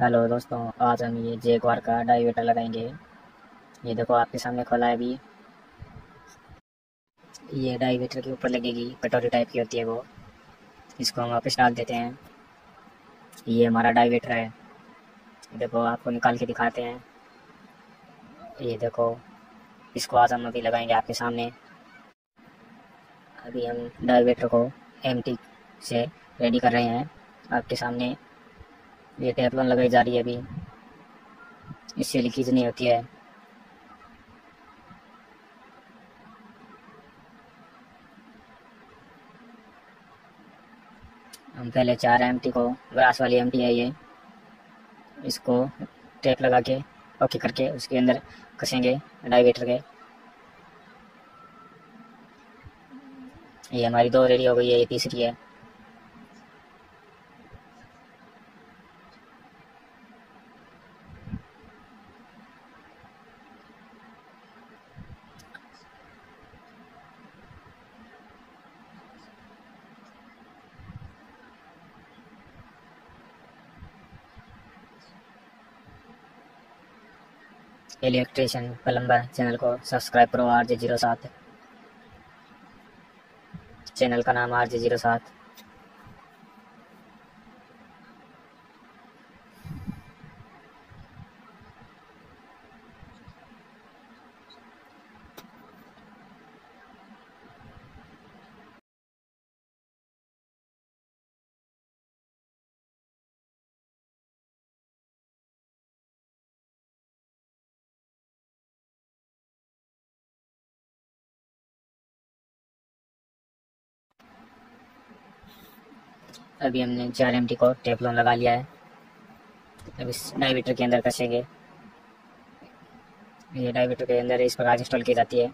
Hello दोस्तों, आज हम ये जेगवार का डाइवेटर लगाएँगे। ये देखो, आपके सामने खोला है अभी। ये डाइवेटर के ऊपर लगेगी, कटोरी टाइप की होती है वो। इसको हम वापस डाल देते हैं। ये हमारा डाइवेटर है। देखो, आपको निकाल के दिखाते हैं। ये देखो, इसको आज हम अभी लगाएँगे आपके सामने। अभी हम डाइवेटर को एमटी से रेडी कर रहे हैं आपके सामने। ये टेपलन लगाई जा रही है अभी। इससे लीकेज नहीं होती है। हम पहले चार एम को ग्रास वाली एम है ये। इसको टेप लगा के ओके करके उसके अंदर कसेंगे डाइवेटर के। ये हमारी दो रेडी हो गई है, ये तीसरी है। इलेक्ट्रिशियन प्लम्बर चैनल को सब्सक्राइब करो आर जे ज़ीरो सात। चैनल का नाम आर जे ज़ीरो सात। अभी हमने चार एम को टेपलोन लगा लिया है। अब इस डाइवेटर के अंदर कसेंगे। ये डाइवेटर के अंदर इस प्रकार इंस्टॉल की जाती है।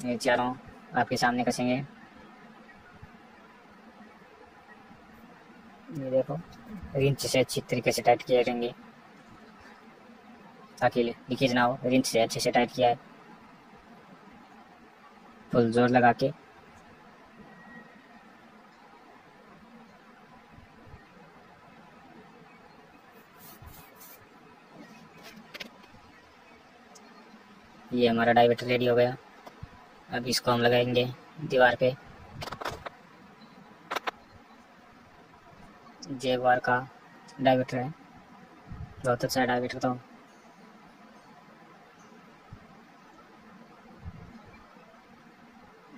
ये चारों आपके सामने कसेंगे। ये देखो, रिंच से अच्छी तरीके से टाइट किए रहेंगे ताकि लीकेज ना हो, रिंच से अच्छे से टाइट किया है। फुल ज़ोर लगा के। ये हमारा डाइवेटर रेडी हो गया। अब इसको हम लगाएँगे दीवार पे। जेगवार का डाइवेटर है। बहुत अच्छा डाइवेटर तो।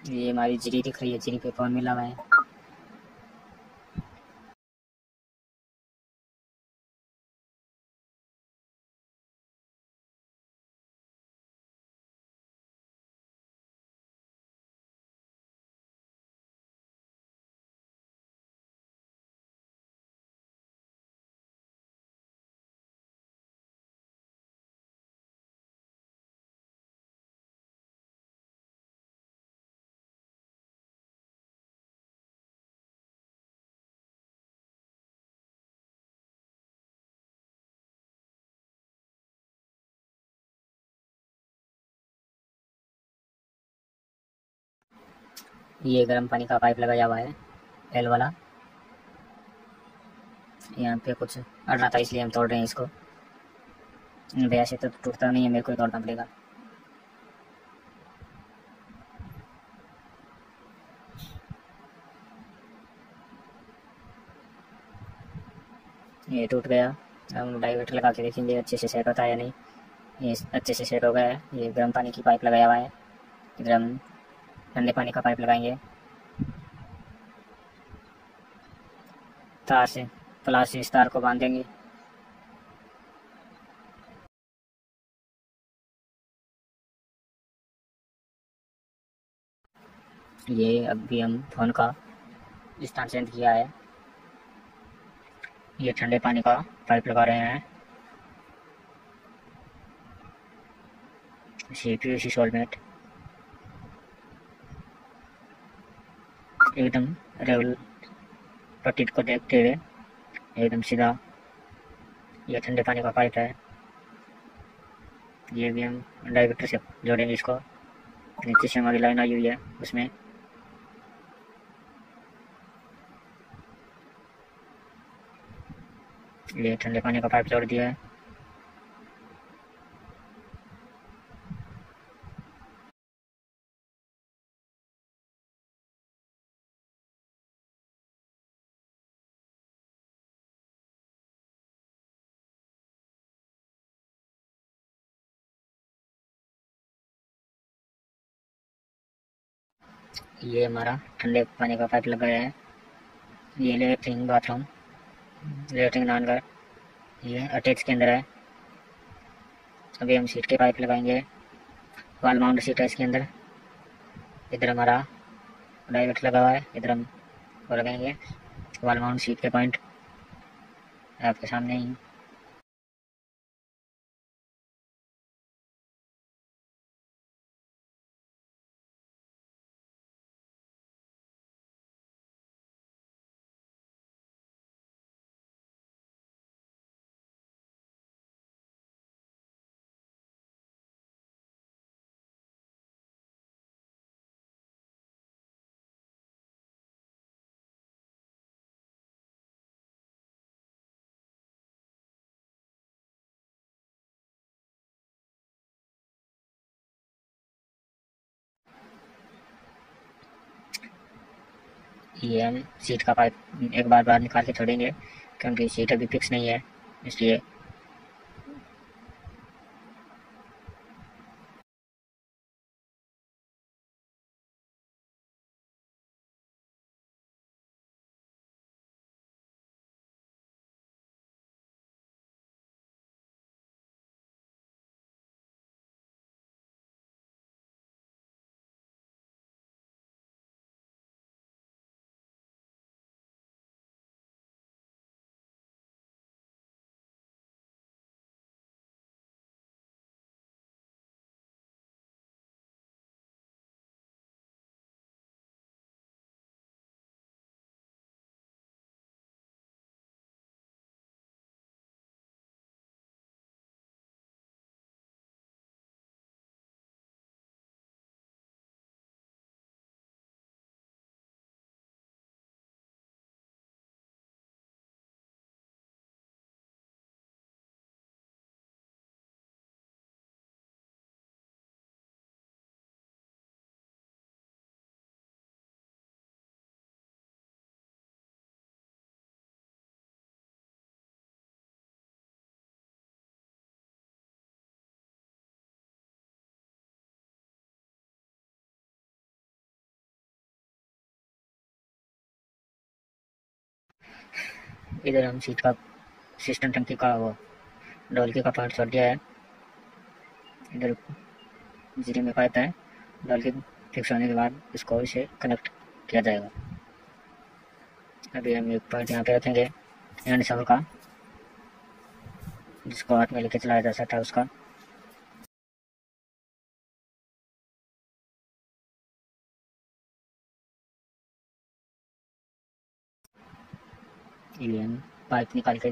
ये हमारी जीरी दिख रही है, जीरी पे कौन मिला हुआ है। ये गर्म पानी का पाइप लगाया हुआ है एल वाला। यहाँ पे कुछ अड़ रहा था, इसलिए हम तोड़ रहे हैं इसको। भैया से तो टूटता नहीं है, मेरे को ही तोड़ना पड़ेगा। ये टूट गया। हम डाइवेटर लगा के देखेंगे, अच्छे से सेट होता है या नहीं। ये अच्छे से सेट हो गया है। ये गर्म पानी की पाइप लगाया हुआ है। इधर हम ठंडे पानी का पाइप लगाएँगे। तार से, प्लास से इस तार को बाँध देंगे। ये अभी हम फ़ोन का स्थान चेंज किया है। ये ठंडे पानी का पाइप लगा रहे हैं। सी पी सी सोलमेट एकदम रेवल पट्टी को देखते हुए एकदम सीधा ये ठंडे पानी का पाइप है। ये भी हम डाइवेटर से जोड़ेंगे इसको। नीचे से हमारी लाइन आई हुई है उसमें। ये ठंडे पानी का पाइप जोड़ दिया है। ये हमारा ठंडे पानी का पाइप लगा है। ये लेटरिन बाथरूम लेटरिन नानगर, ये अटैच के अंदर है। अभी हम सीट के पाइप लगाएँगे, वाल माउंट सीट है इसके अंदर। इधर हमारा डाइवेट लगा हुआ है, इधर हम लगाएँगे वाल माउंट सीट के पॉइंट। आपके सामने ही। ये हम सीट का पाइप एक बार बार निकाल के छोड़ेंगे, क्योंकि सीट अभी फिक्स नहीं है, इसलिए इधर हम सीट का सिस्टम टंकी का वो डोलकी का पार्ट छोड़ दिया है। इधर जीरे में पाइप है। डोलकी फिक्स होने के बाद इसको इसे कनेक्ट किया जाएगा। अभी हम एक पार्ट यहाँ पे रखेंगे एंड सवर का, जिसको हाथ में लेके चलाया जा सकता है उसका। हम पाइप निकाल के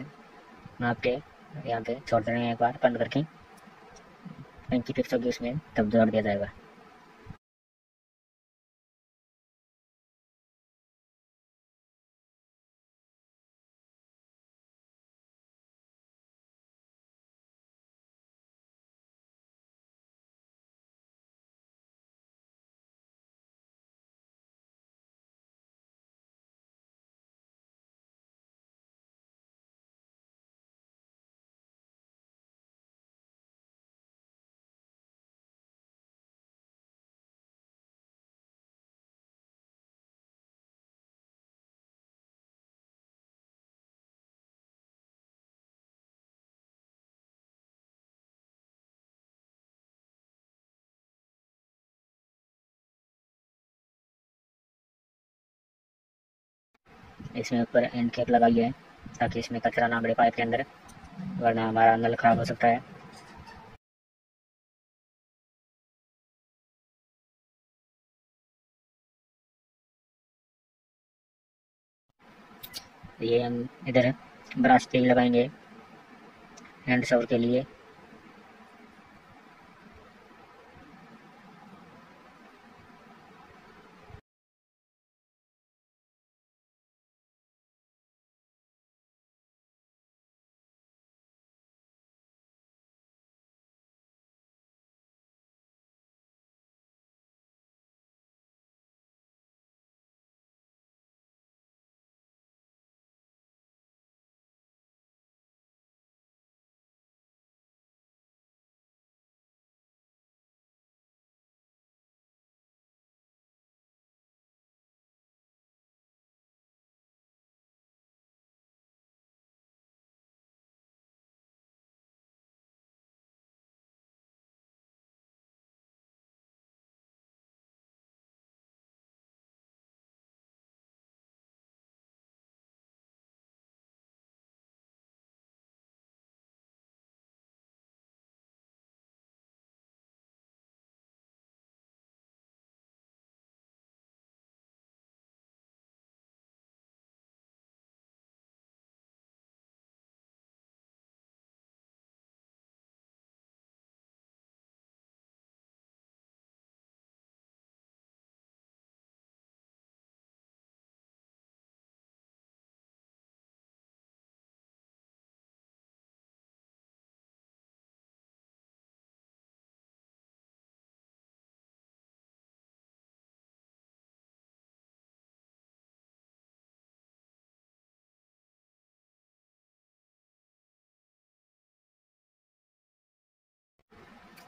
नाप के यहाँ पे छोड़ देंगे एक बार बंद करके। टंकी फिक्स होगी उसमें तब जोड़ दिया जाएगा। इसमें ऊपर एंड कैप लगाई है, ताकि इसमें कचरा ना बढ़े पाइप के अंदर, वरना हमारा नल खराब हो सकता है। ये हम इधर ब्रश तेल लगाएँगे हैंड शावर के लिए।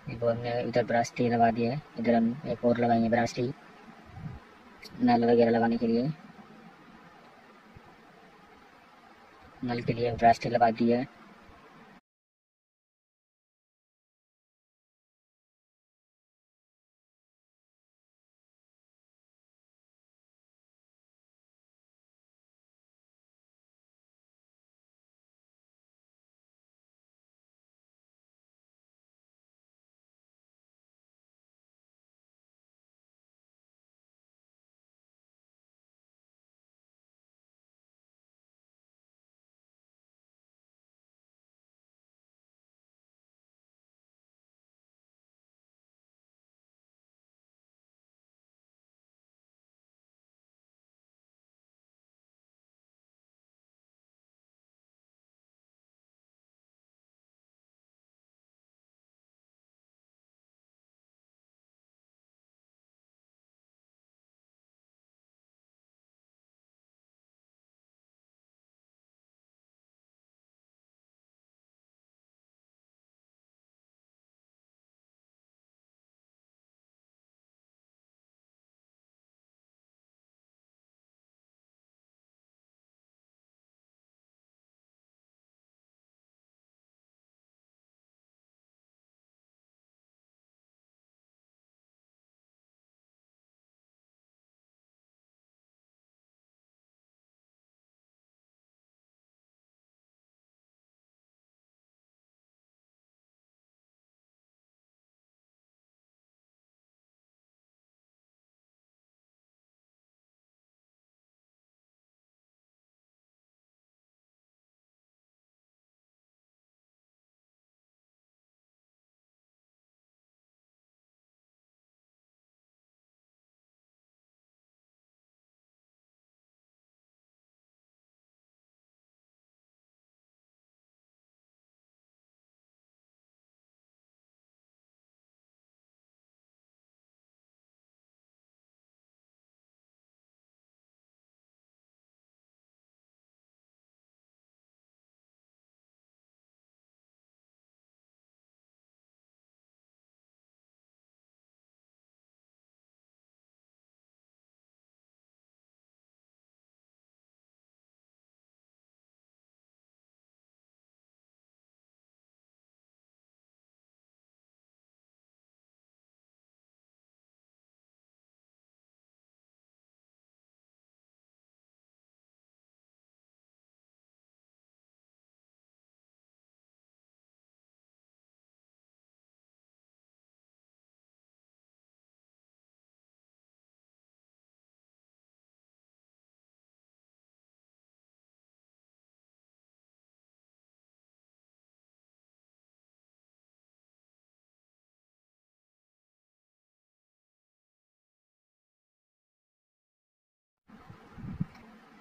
वो हमने इधर ब्रश टी लगा दिया है इधर हम एक और लगाएँगे ब्रश टी नल वगैरह लगाने के लिए नल के लिए ब्रश टी लगा दी है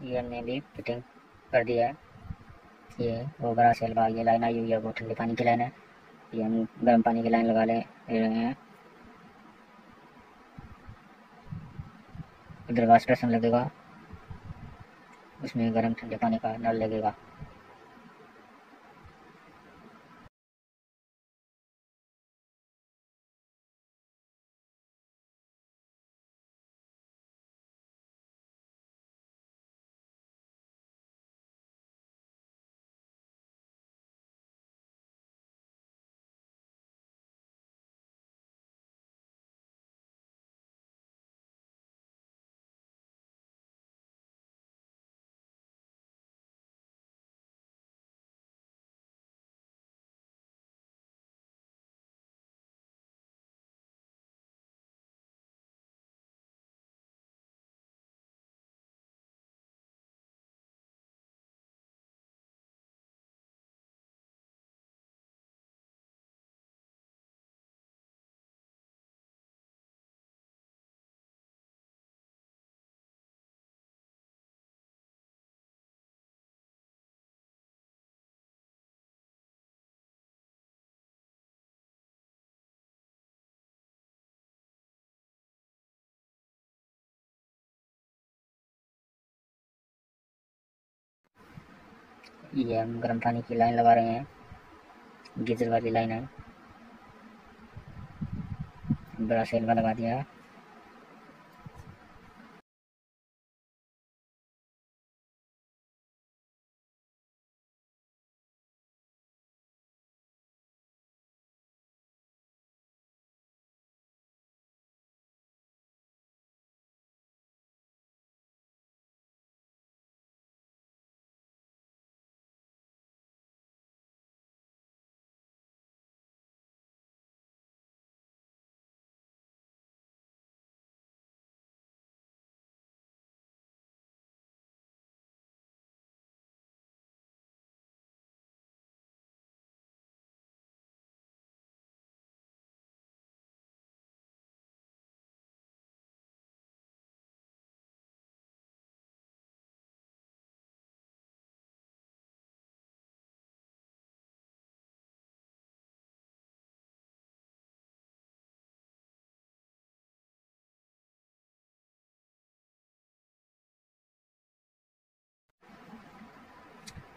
ये हमने भी फिटिंग कर दिया है। ये वो बड़ा सेल भाग ये लाइन आई हुई है, वो ठंडे पानी की लाइन है। ये हम गर्म पानी की लाइन लगा ले रहे हैं। इधर वाश बेसन लगेगा। उसमें गर्म ठंडे पानी का नल लगेगा। ये हम गर्म पानी की लाइन लगा रहे हैं। गीजर वाली लाइन है। बड़ा सेलवा लगा दिया। है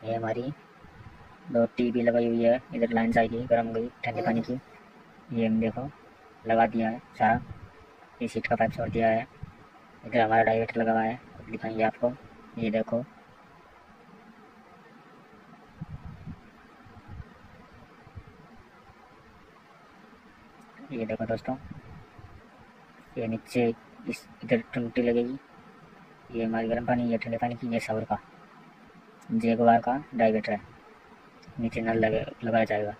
ये हमारी। दो टीवी लगाई हुई है, इधर लाइन आएगी गर्म गई, ठंडे पानी की। ये हम देखो, लगा दिया है सारा। ये सीट का पाइप छोड़ दिया है। इधर हमारा डाइवेटर लगा हुआ है, दिखाएँगे आपको। ये देखो। ये देखो दोस्तों, ये नीचे इस, इधर टंटी लगेगी। ये हमारी गर्म पानी, ये ठंडे पानी की, ये सवर का। जेगवार का डाइवेटर है। नीचे नल लगाया जाएगा।